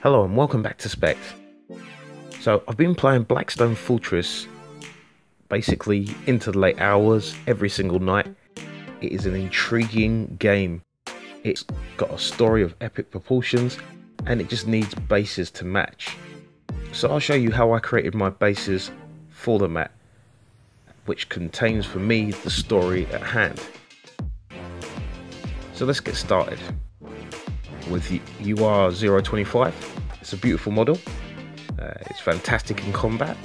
Hello and welcome back to Spekd. So I've been playing Blackstone Fortress basically into the late hours every single night. It is an intriguing game. It's got a story of epic proportions and it just needs bases to match. So I'll show you how I created my bases for the map, which contains for me the story at hand. So let's get started with the UR025. It's a beautiful model. Uh, it's fantastic in combat.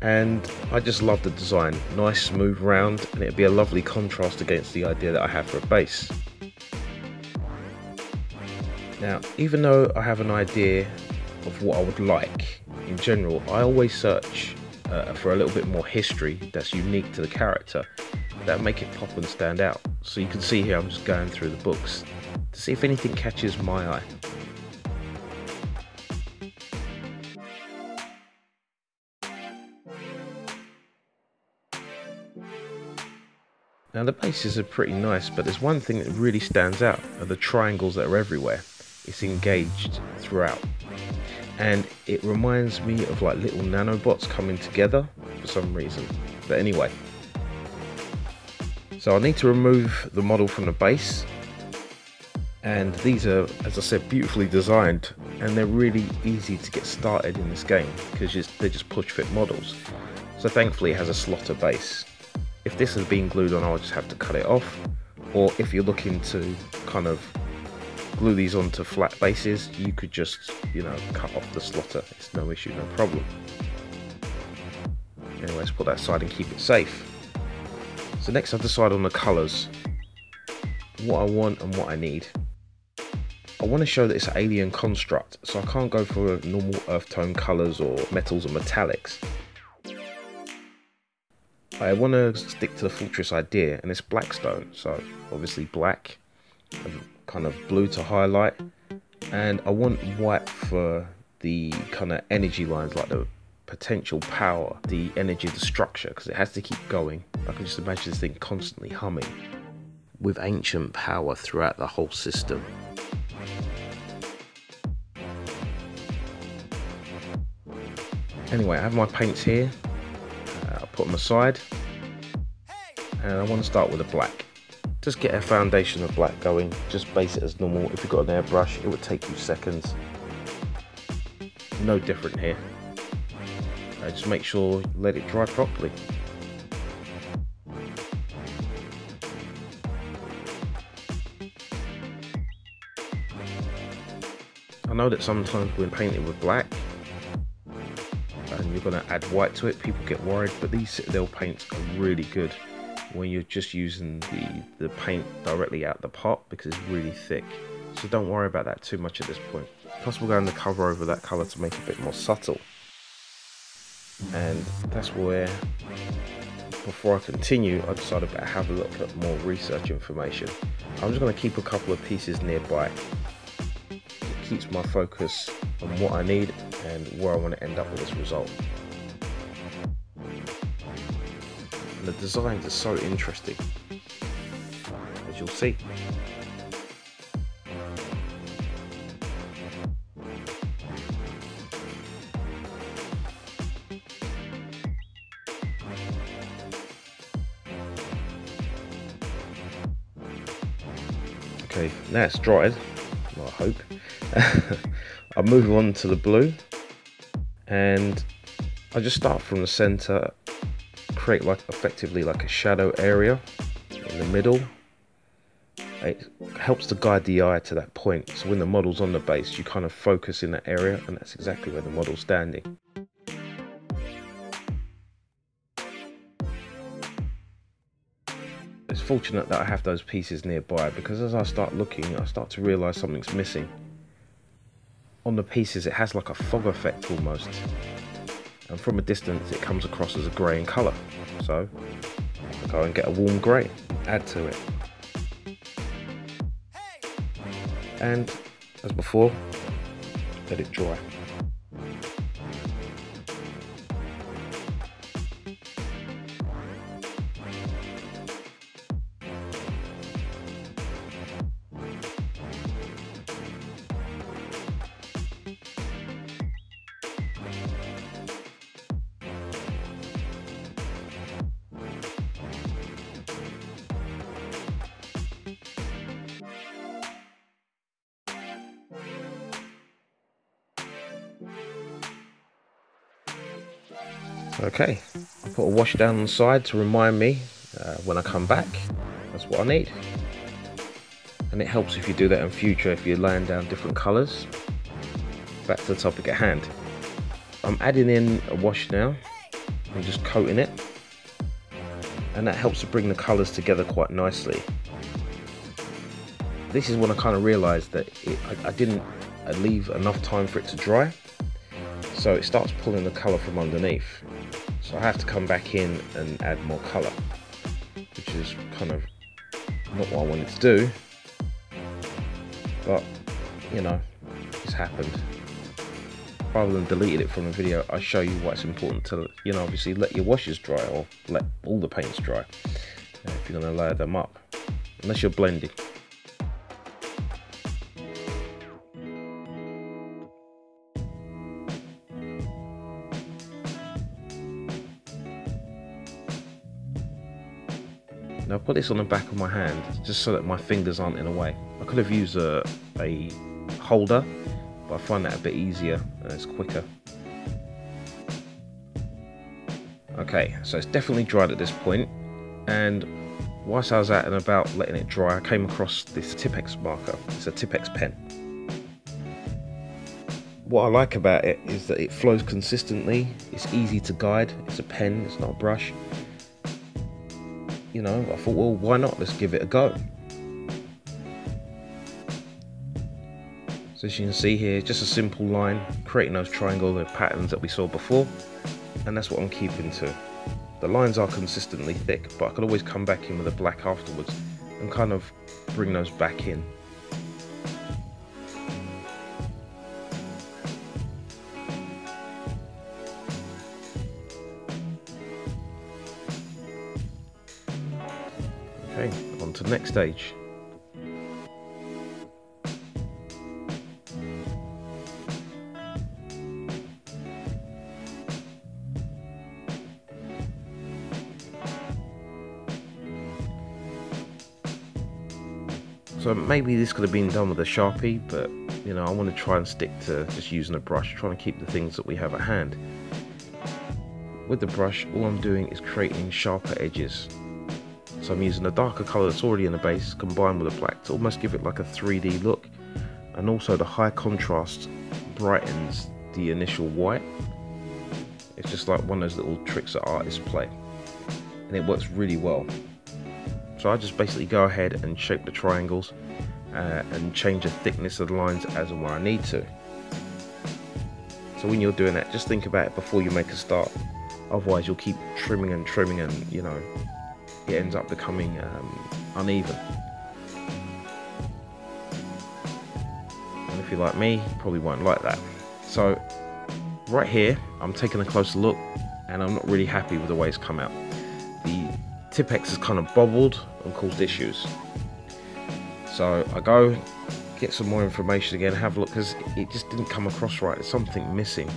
And I just love the design. Nice, smooth, round, and it'd be a lovely contrast against the idea that I have for a base. Now, even though I have an idea of what I would like in general, I always search uh, for a little bit more history that's unique to the character that make it pop and stand out. So you can see here I'm just going through the books to see if anything catches my eye. Now the bases are pretty nice, but there's one thing that really stands out, are the triangles that are everywhere. It's engaged throughout. And it reminds me of like little nanobots coming together for some reason. But anyway. So I need to remove the model from the base. And these are, as I said, beautifully designed. And they're really easy to get started in this game because they're just push fit models. So thankfully it has a slotta base if this has been glued on I'll just have to cut it off or if you're looking to kind of glue these onto flat bases you could just you know cut off the slotta it's no issue no problem anyway let's put that aside and keep it safe so next I decide on the colors what I want and what I need. I want to show that it's an alien construct so I can't go for normal earth tone colors or metals or metallics. I want to stick to the fortress idea, and it's Blackstone, so obviously black, kind of blue to highlight, and I want white for the kind of energy lines, like the potential power, the energy of the structure, because it has to keep going. I can just imagine this thing constantly humming with ancient power throughout the whole system. Anyway, I have my paints here. Uh, I'll put them aside. And I want to start with a black. Just get a foundation of black going. Just base it as normal. If you've got an airbrush it would take you seconds. No different here uh, just make sure let it dry properly I know that sometimes when painting with black and you're going to add white to it, people get worried, but these Citadel paints are really good when you're just using the, the paint directly out the pot because it's really thick. So don't worry about that too much at this point. Plus we're going to cover over that colour to make it a bit more subtle. And that's where, before I continue, I decided to have a look at more research information. I'm just going to keep a couple of pieces nearby. It keeps my focus on what I need and where I want to end up with this result. And the designs are so interesting, as you'll see. Now it's dried, well, I hope. I'll move on to the blue. And I just start from the center create like effectively like a shadow area in the middle. It helps to guide the eye to that point. So when the model's on the base you kind of focus in that area and that's exactly where the model's standing fortunate that I have those pieces nearby because as I start looking I start to realize something's missing. On the pieces it has like a fog effect almost. And from a distance it comes across as a grey in colour. So I go and get a warm grey add to it. And as before let it dry Okay, I put a wash down on the side to remind me uh, when I come back. That's what I need. And it helps if you do that in future if you're laying down different colours. Back to the topic at hand. I'm adding in a wash now. I'm just coating it. And that helps to bring the colours together quite nicely. This is when I kind of realised that it, I, I didn't leave enough time for it to dry. So it starts pulling the colour from underneath. So I have to come back in and add more colour. Which is kind of not what I wanted to do. But, you know, it's happened rather than deleting it from the video, I show you why it's important to, you know, obviously let your washes dry or let all the paints dry if you're going to layer them up, unless you're blending. Put this on the back of my hand just so that my fingers aren't in the way. I could have used a, a holder but I find that a bit easier and it's quicker. Okay, so it's definitely dried at this point, and whilst I was out and about letting it dry, I came across this Tipp-Ex marker. It's a Tipp-Ex pen. What I like about it is that it flows consistently, it's easy to guide, it's a pen, it's not a brush. You know, I thought, well, why not? Let's give it a go. So as you can see here, just a simple line, creating those triangular patterns that we saw before, and that's what I'm keeping to. The lines are consistently thick, but I could always come back in with a black afterwards and kind of bring those back in. The next stage. So maybe this could have been done with a Sharpie, but you know, I want to try and stick to just using a brush, trying to keep the things that we have at hand. With the brush, all I'm doing is creating sharper edges. So I'm using a darker colour that's already in the base, combined with a black to almost give it like a 3D look. And also the high contrast brightens the initial white. It's just like one of those little tricks that artists play. And it works really well. So I just basically go ahead and shape the triangles uh, and change the thickness of the lines as and where I need to. So when you're doing that, just think about it before you make a start. Otherwise you'll keep trimming and trimming and you know, it ends up becoming um, uneven. And if you're like me, you probably won't like that. So right here, I'm taking a closer look and I'm not really happy with the way it's come out. The Tipp-Ex has kind of bobbled and caused issues. So I go get some more information again, have a look because it just didn't come across right. There's something missing.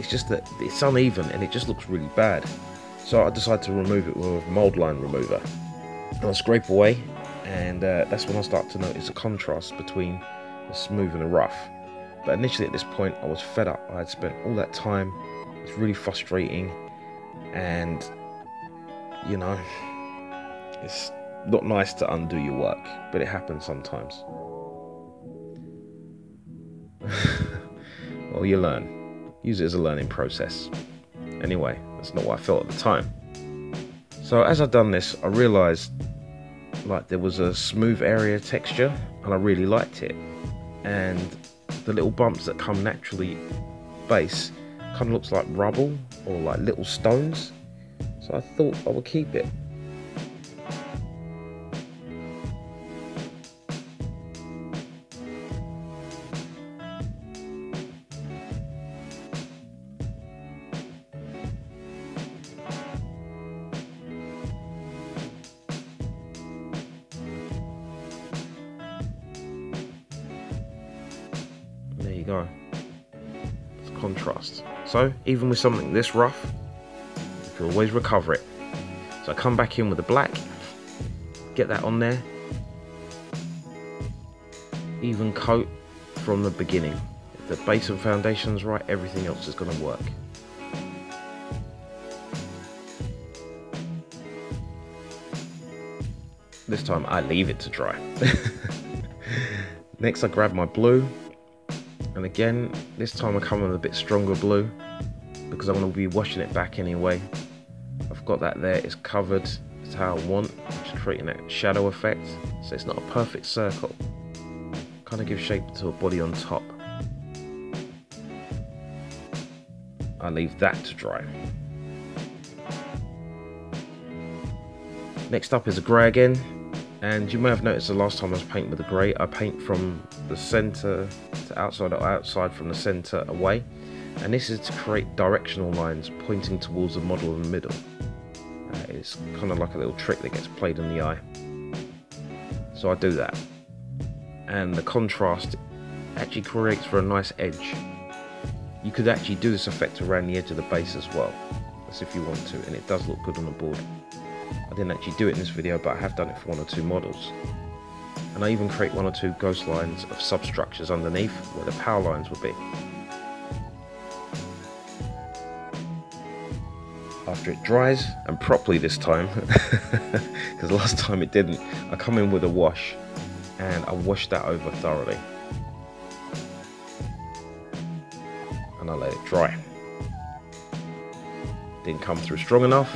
It's just that it's uneven and it just looks really bad. So I decided to remove it with a mold line remover. And I scrape away and uh, that's when I start to notice a contrast between the smooth and the rough. But initially at this point I was fed up. I had spent all that time it's really frustrating and you know it's not nice to undo your work but it happens sometimes well you learn use it as a learning process anyway that's not what I felt at the time so as I've done this I realized like there was a smooth area texture and I really liked it and the little bumps that come naturally base kind of looks like rubble or like little stones. So I thought I would keep it. Contrast. So even with something this rough, you can always recover it. So I come back in with the black, get that on there, even coat from the beginning, if the base and foundations right, everything else is going to work. This time I leave it to dry. Next I grab my blue and again this time I come with a bit stronger blue because I'm going to be washing it back anyway. I've got that there, it's covered, it's how I want, just creating that shadow effect so it's not a perfect circle. Kind of give shape to a body on top. I leave that to dry. Next up is a grey again, and you may have noticed the last time I was painting with the grey, I paint from the centre outside or outside from the centre away. And this is to create directional lines pointing towards the model in the middle. Uh, it's kind of like a little trick that gets played in the eye. So I do that. And the contrast actually creates for a nice edge. You could actually do this effect around the edge of the base as well. That's if you want to, and it does look good on the board. I didn't actually do it in this video, but I have done it for one or two models. And I even create one or two ghost lines of substructures underneath where the power lines would be. After it dries, and properly this time, because last time it didn't, I come in with a wash and I wash that over thoroughly. And I let it dry. Didn't come through strong enough,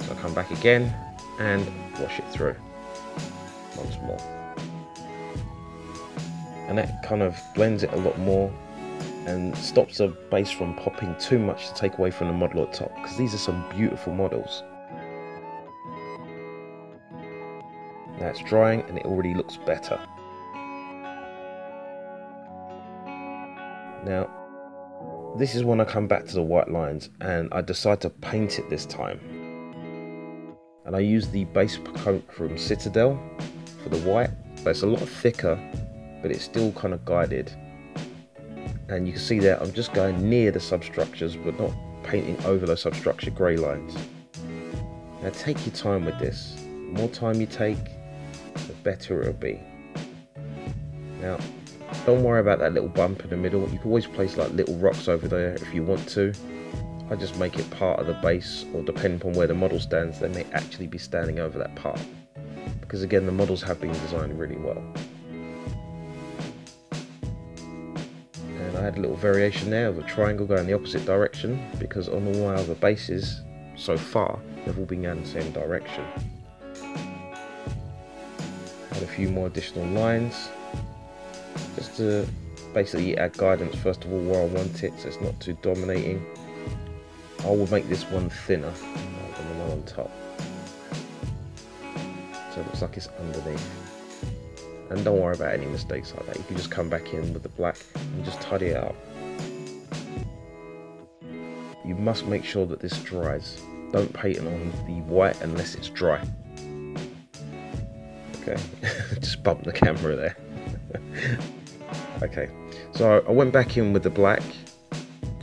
so I come back again and wash it through more. And that kind of blends it a lot more and stops the base from popping too much to take away from the model at top because these are some beautiful models. Now it's drying and it already looks better. Now this is when I come back to the white lines and I decide to paint it this time and I use the base coat from Citadel for the white but it's a lot thicker but it's still kind of guided. And you can see there I'm just going near the substructures but not painting over those substructure grey lines. Now take your time with this. The more time you take the better it'll be. Now don't worry about that little bump in the middle. You can always place like little rocks over there if you want to. I just make it part of the base or depending upon where the model stands they may actually be standing over that part because again the models have been designed really well. And I had a little variation there of a triangle going the opposite direction because on all my other bases so far they've all been going the same direction. Add a few more additional lines just to basically add guidance first of all where I want it so it's not too dominating. I will make this one thinner than the one on top. So it looks like it's underneath. And don't worry about any mistakes like that. You can just come back in with the black and just tidy it up. You must make sure that this dries. Don't paint on the white unless it's dry. Okay, just bump the camera there. okay, so I went back in with the black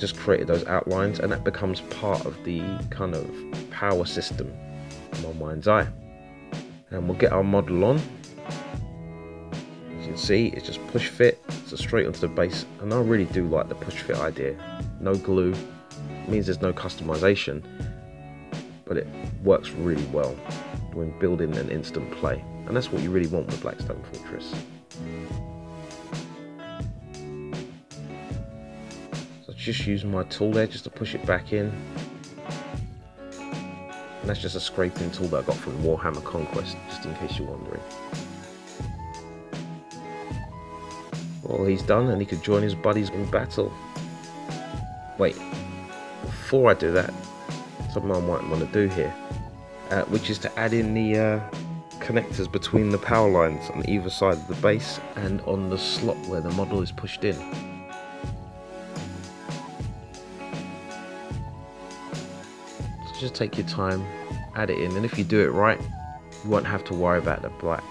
just created those outlines and that becomes part of the kind of power system in my mind's eye. And we'll get our model on. As you can see, it's just push fit, so straight onto the base. And I really do like the push fit idea. No glue, means there's no customization, but it works really well when building an instant play. And that's what you really want with Blackstone Fortress. So just using my tool there just to push it back in. That's just a scraping tool that I got from Warhammer Conquest, just in case you're wondering. Well, he's done and he could join his buddies in battle. Wait, before I do that, something I might want to do here, uh, which is to add in the uh, connectors between the power lines on either side of the base and on the slot where the model is pushed in. just take your time, add it in, and if you do it right, you won't have to worry about the black.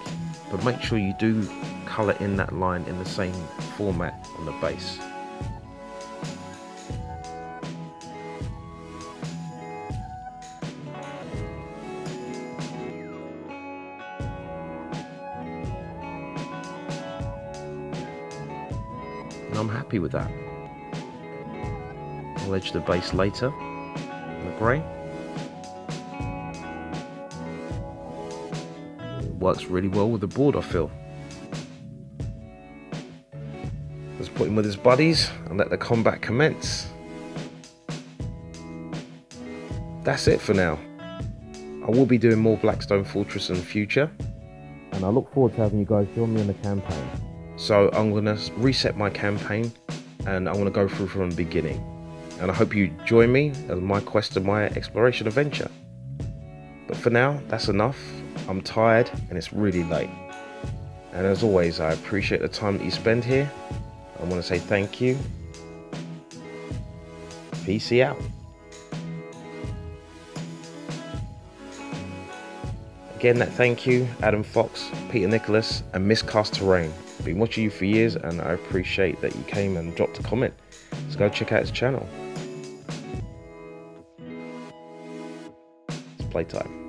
But make sure you do colour in that line in the same format on the base. And I'm happy with that. I'll edge the base later, the grey. Works really well with the board I feel. Let's put him with his buddies and let the combat commence. That's it for now. I will be doing more Blackstone Fortress in the future and I look forward to having you guys join me in the campaign. So I'm going to reset my campaign and I'm going to go through from the beginning. And I hope you join me as my quest and my exploration adventure. But for now, that's enough. I'm tired and it's really late. And as always, I appreciate the time that you spend here. I want to say thank you. Peace out. Again, that thank you, Adam Fox, Peter Nicholas, and Miscast Terrain. I've been watching you for years and I appreciate that you came and dropped a comment. So go check out his channel. It's playtime.